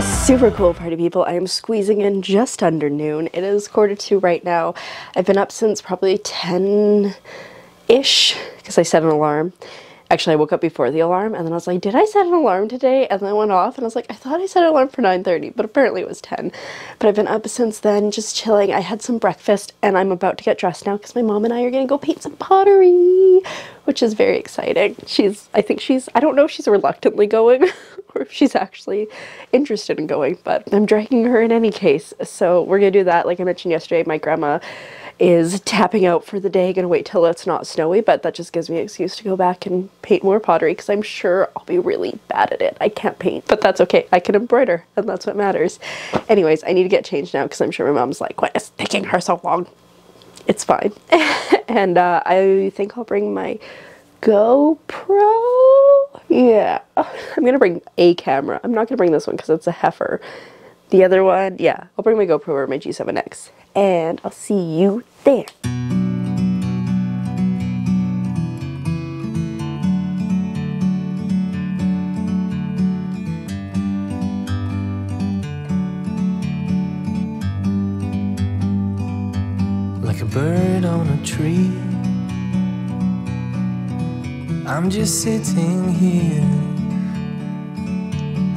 Super cool party people. I am squeezing in just under noon. It is quarter to right now. I've been up since probably 10-ish because I set an alarm. Actually, I woke up before the alarm and then I was like, did I set an alarm today? And then I went off and I was like, I thought I set an alarm for 9.30, but apparently it was 10. But I've been up since then, just chilling. I had some breakfast and I'm about to get dressed now because my mom and I are going to go paint some pottery, which is very exciting. She's, I think she's, I don't know if she's reluctantly going or if she's actually interested in going, but I'm dragging her in any case. So we're to do that. Like I mentioned yesterday, my grandma is tapping out for the day. Gonna wait till it's not snowy, but that just gives me an excuse to go back and paint more pottery because I'm sure I'll be really bad at it. I can't paint, but that's okay. I can embroider, and that's what matters. Anyways, I need to get changed now because I'm sure my mom's like, what is taking her so long? It's fine. and uh, I think I'll bring my GoPro. Yeah, I'm gonna bring a camera. I'm not gonna bring this one because it's a heifer. The other one, yeah, I'll bring my GoPro or my G7X and I'll see you there. Like a bird on a tree I'm just sitting here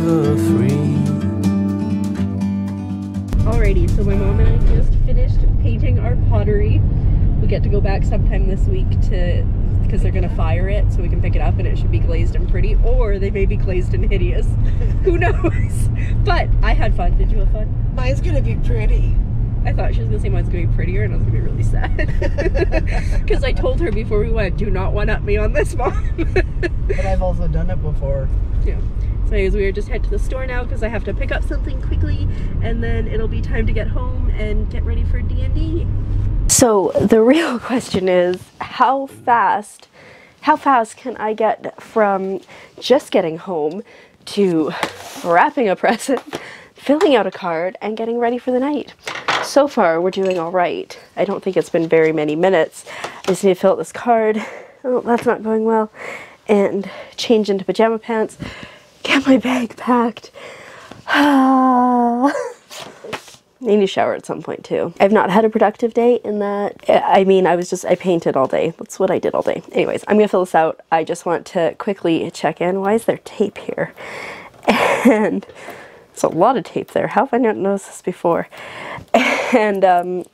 forever free. Alrighty, so my mom and I just finished painting our pottery. We get to go back sometime this week to because they're gonna fire it so we can pick it up and it should be glazed and pretty or they may be glazed and hideous. Who knows? But i had fun. Did you have fun? Mine's gonna be pretty. I thought she was gonna say mine's gonna be prettier and i was gonna be really sad. Because i told her before we went do not one up me on this mom. But i've also done it before. Yeah so anyways, we are just head to the store now because I have to pick up something quickly and then it'll be time to get home and get ready for D&D. So the real question is how fast, how fast can I get from just getting home to wrapping a present, filling out a card, and getting ready for the night? So far, we're doing all right. I don't think it's been very many minutes. I just need to fill out this card. Oh, that's not going well. And change into pajama pants get my bag packed. I need to shower at some point too. I've not had a productive day in that, I mean, I was just, I painted all day. That's what I did all day. Anyways, I'm gonna fill this out. I just want to quickly check in. Why is there tape here? And it's a lot of tape there. How have I not noticed this before? And um,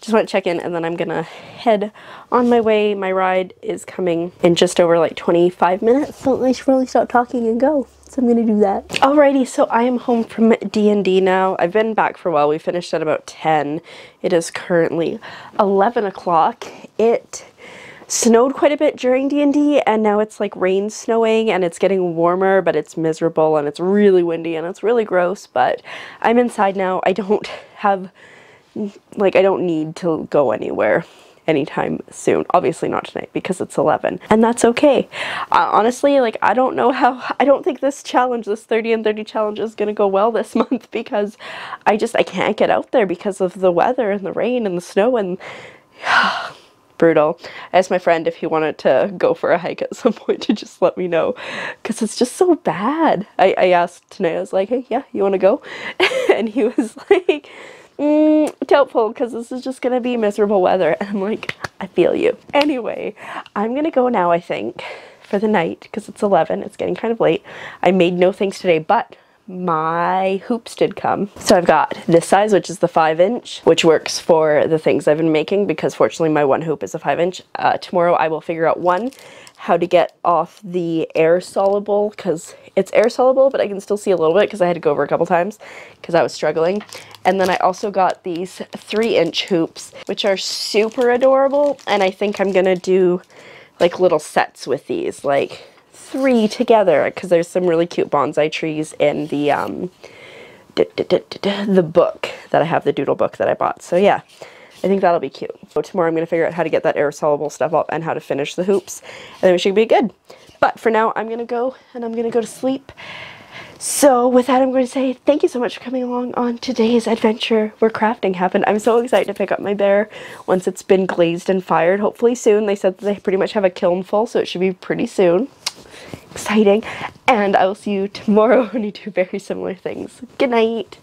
just want to check in and then I'm gonna head on my way. My ride is coming in just over like 25 minutes. So I should really stop talking and go. So I'm gonna do that. Alrighty, so I am home from D&D now. I've been back for a while. We finished at about 10. It is currently 11 o'clock. It snowed quite a bit during D&D and now it's like rain snowing and it's getting warmer but it's miserable and it's really windy and it's really gross but I'm inside now. I don't have like I don't need to go anywhere anytime soon. Obviously not tonight because it's 11 and that's okay. Uh, honestly, like I don't know how, I don't think this challenge, this 30 and 30 challenge is going to go well this month because I just, I can't get out there because of the weather and the rain and the snow and brutal. I asked my friend if he wanted to go for a hike at some point to just let me know because it's just so bad. I, I asked tonight, I was like, hey, yeah, you want to go? and he was like, mm, doubtful because this is just to be miserable weather. And I'm like, I feel you. Anyway, I'm to go now, I think, for the night because it's 11. It's getting kind of late. I made no things today, but my hoops did come. So I've got this size, which is the 5 inch, which works for the things I've been making because fortunately my one hoop is a 5 inch. Uh, tomorrow I will figure out one, how to get off the air soluble because it's air soluble, but I can still see a little bit because I had to go over a couple times because I was struggling. And then I also got these 3 inch hoops, which are super adorable. And I think I'm to do like little sets with these, like three together, because there's some really cute bonsai trees in the um, the book that I have, the doodle book that I bought. So yeah, I think that'll be cute. So tomorrow I'm going to figure out how to get that air soluble stuff up and how to finish the hoops, and then we should be good. But for now, I'm going to go and I'm going to go to sleep. So with that, I'm going to say thank you so much for coming along on today's adventure where crafting happened. I'm so excited to pick up my bear once it's been glazed and fired, hopefully soon. They said they pretty much have a kiln full, so it should be pretty soon. Exciting. And I will see you tomorrow when we do very similar things. Good night.